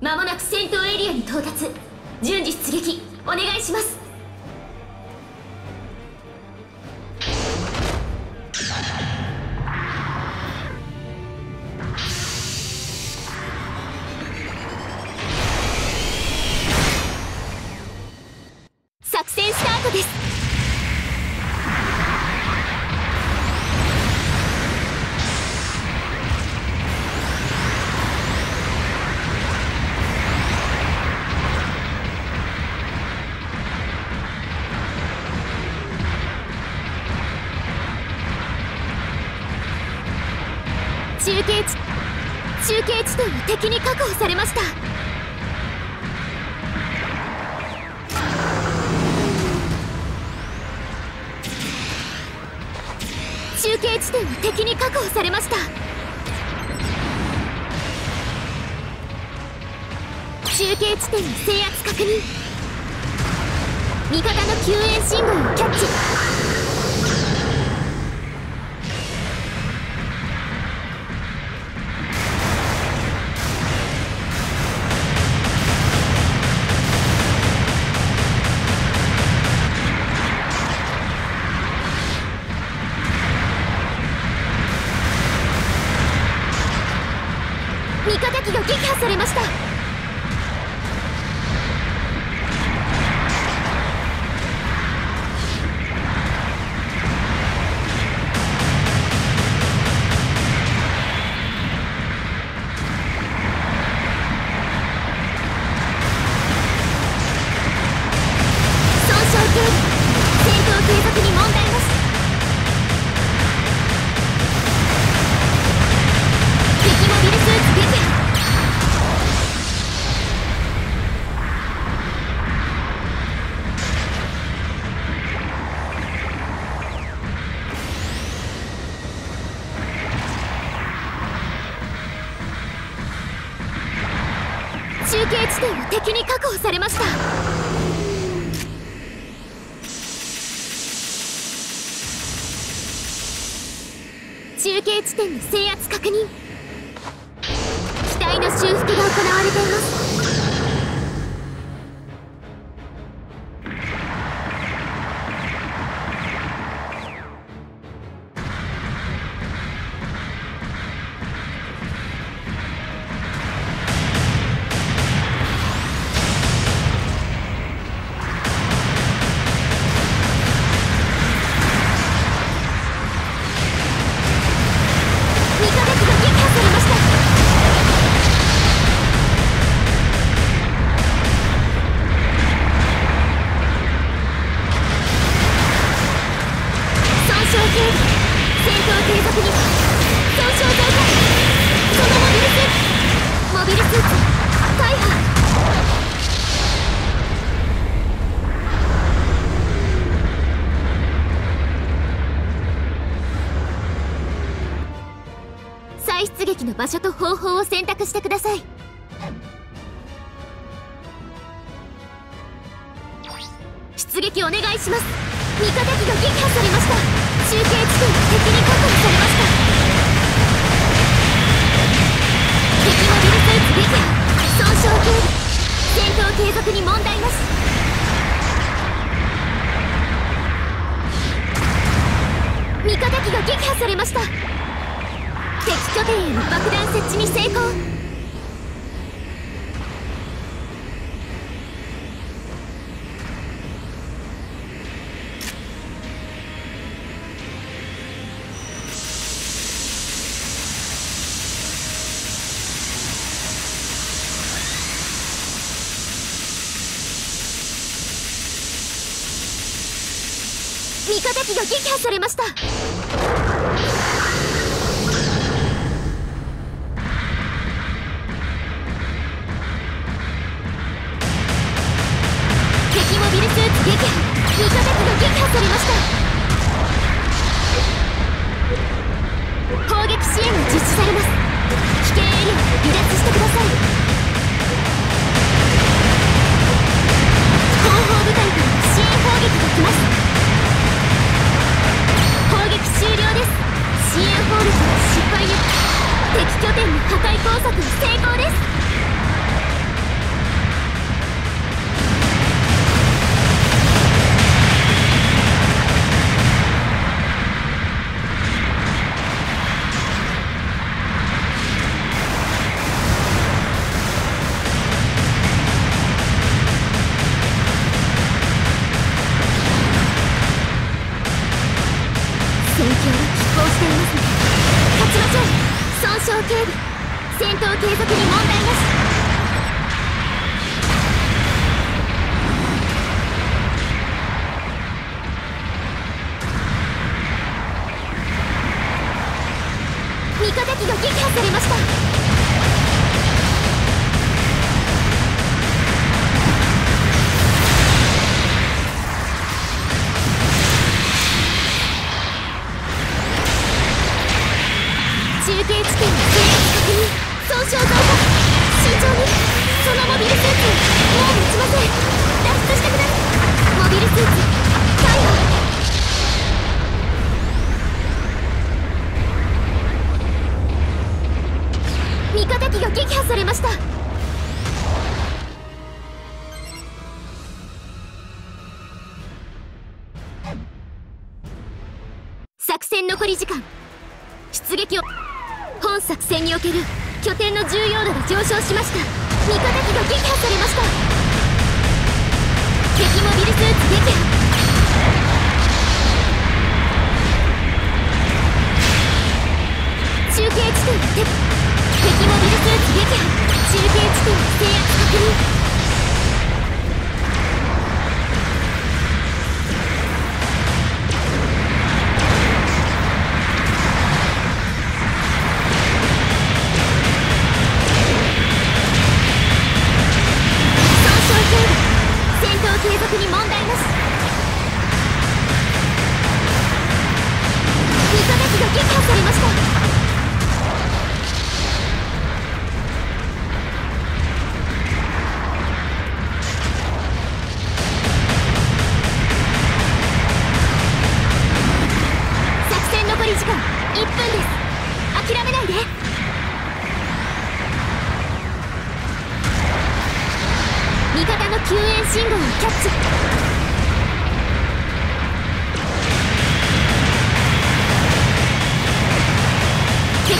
まもなく戦闘エリアに到達。順次出撃。お願いします。ました。中継地点は敵に確保されました。中継地点の制圧確認。味方の救援信号をキャッチ。の修復が行われています。撃の場所と方法を選択してください。出撃お願いします。味方機が撃破されました。中継地点は敵に確保されました。敵モビルスーツ撃破損傷警備戦闘継続に問題なし。味方機が撃破されました。拠点への爆弾設置に成功。味方機が撃破されました。傷剤が慎重にそのモビルスーツもう持ちません脱出してくださいモビルスーツ解放味方機が撃破されました。作戦残り時間。出撃を。本作戦における。拠点の重要度が上昇しました。味方機が撃破されました。敵モビルスーツ撃破。中継地点を敵モビルスーツ撃破。中継地点制圧確認。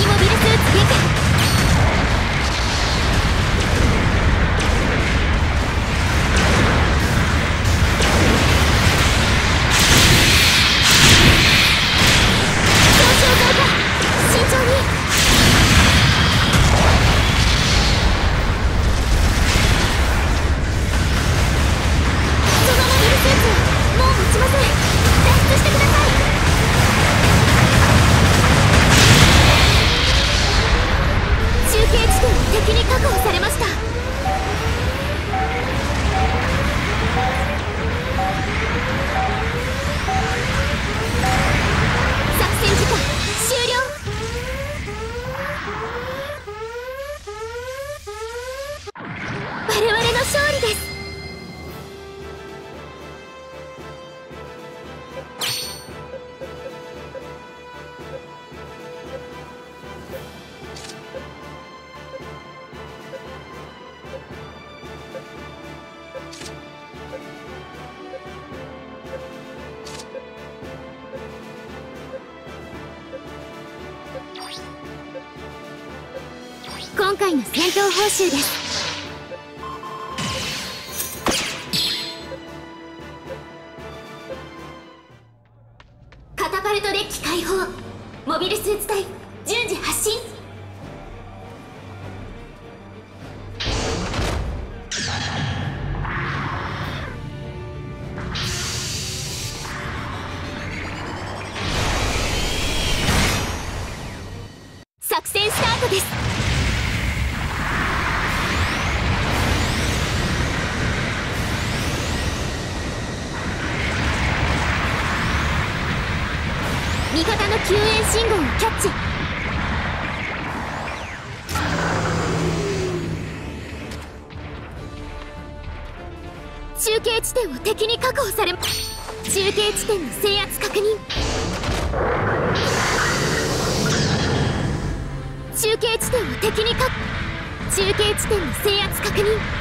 キモビルスーツピンク回の戦闘報酬です。救援信号をキャッチ。中継地点を敵に確保され中継地点の制圧確認。中継地点を敵にか中継地点の制圧確認。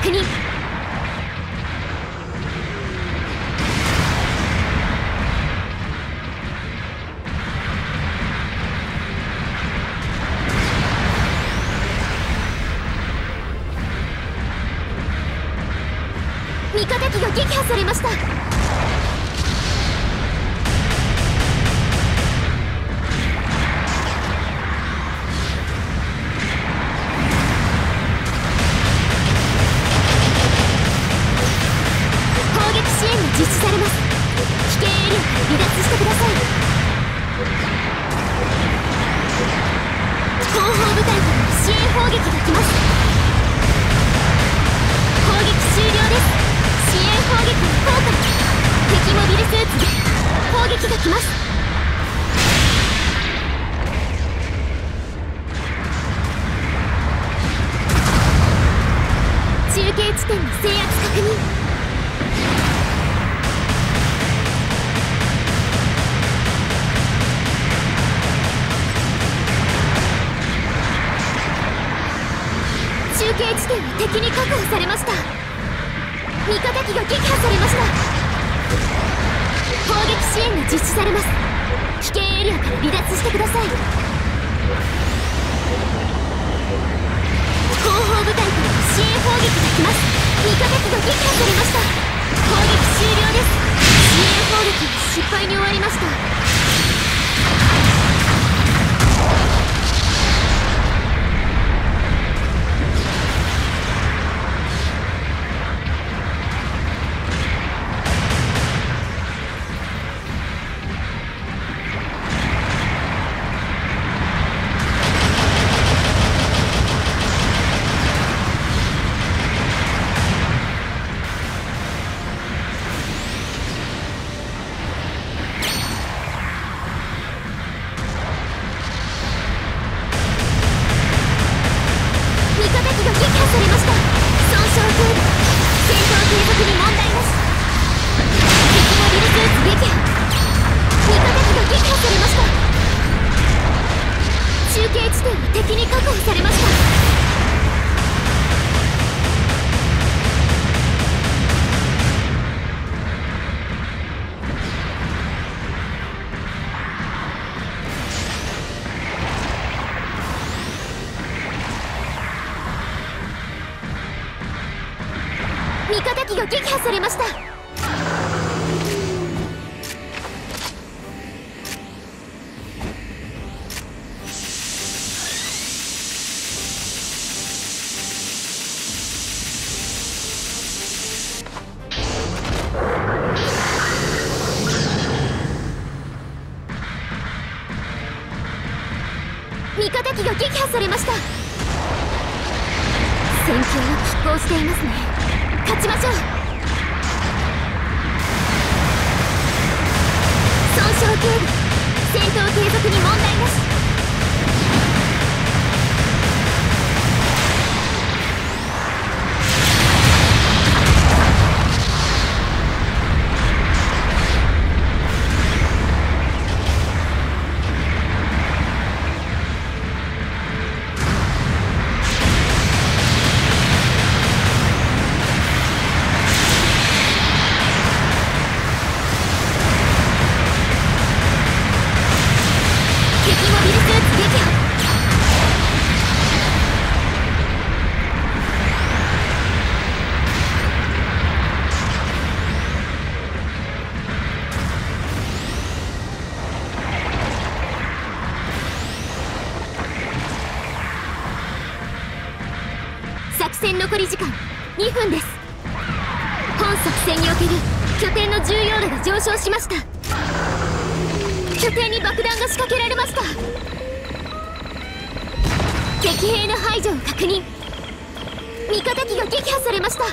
確認砲撃が来ます。中継地点の制圧確認。中継地点は敵に確保されました。攻撃支援が実施されます。危険エリアから離脱してください。後方部隊からの支援砲撃が来ます。2ヶ月が撃破されました。攻撃終了です。支援砲撃は失敗に終わりました。されました。警部戦闘継続に問題なし戦残り時間。2分です。本作戦における拠点の重要度が上昇しました。拠点に爆弾が仕掛けられました。敵兵の排除を確認。味方機が撃破されました。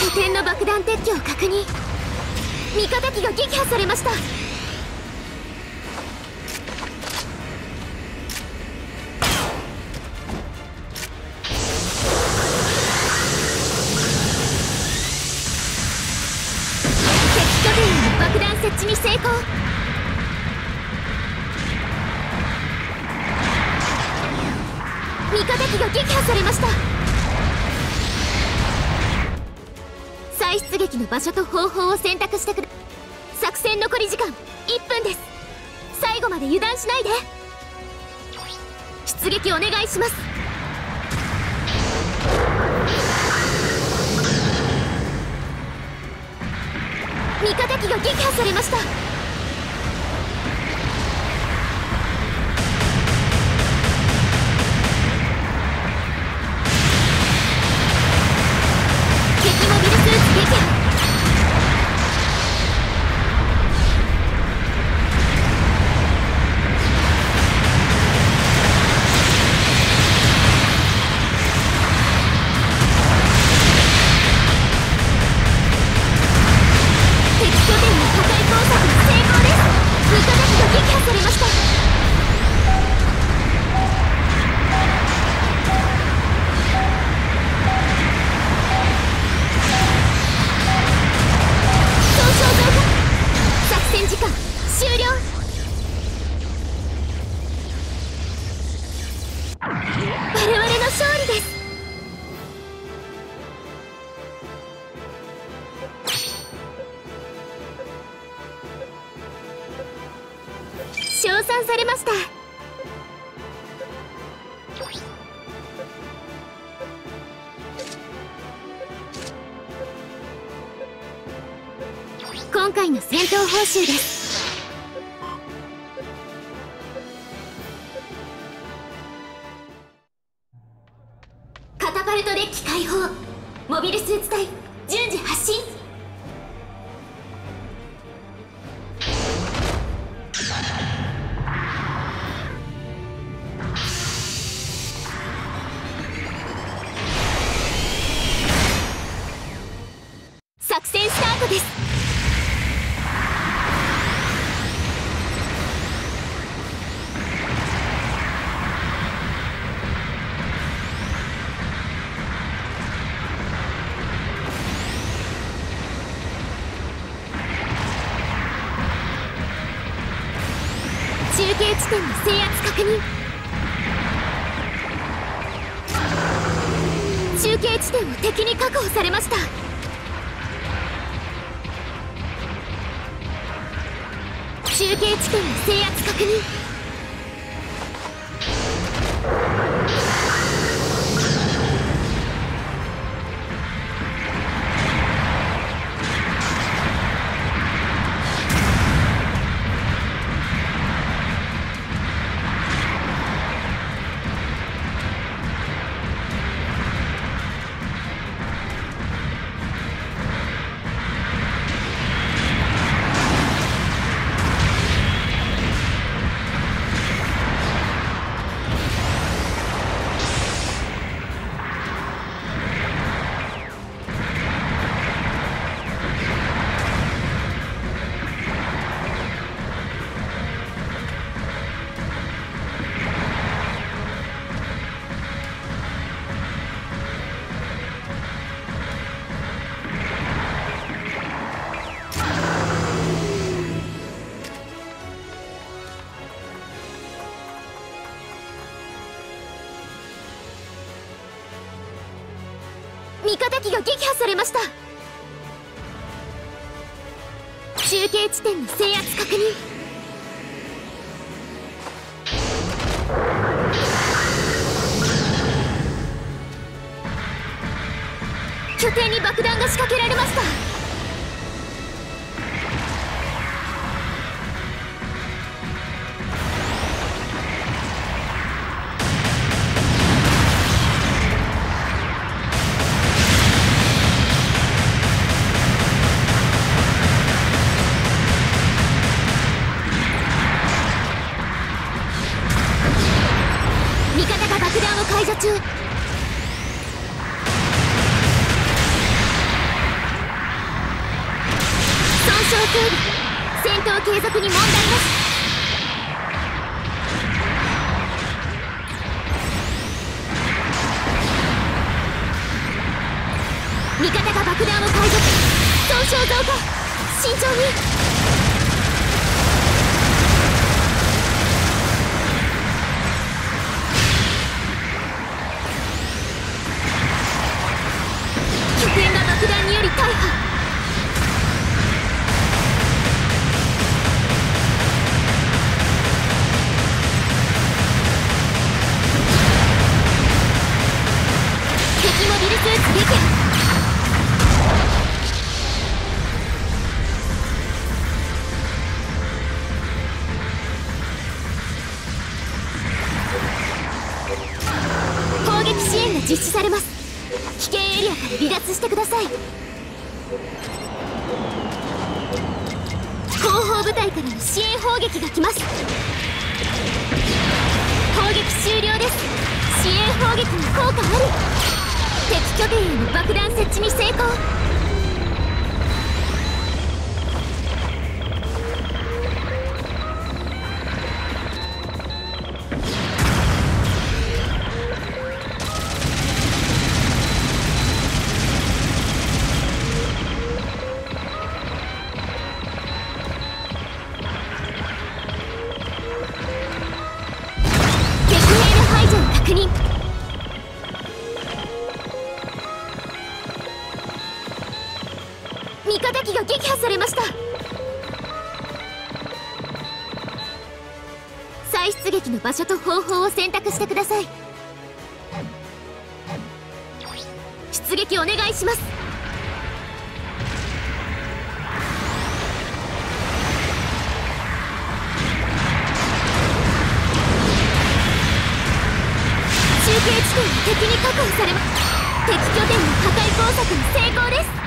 拠点の爆弾撤去を確認。味方機が撃破されました。敵拠点への爆弾設置に成功。味方機が撃破されました。出撃の場所と方法を選択してくれ。作戦残り時間1分です。最後まで油断しないで。出撃お願いします。味方機が撃破されました。です味方機が撃破されました。戦闘報酬です。カタパルトデッキ解放。モビルスーツ隊順次発進。中継地点の制圧確認。撃破されました。中継地点の制圧確認。拠点に爆弾が仕掛けられました。場所と方法を選択してください。出撃お願いします。中継地点が敵に確保されます。敵拠点の破壊工作に成功です。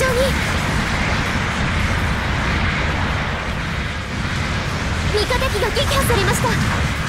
長に。味方機が撃破されました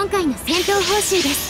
今回の戦闘報酬です。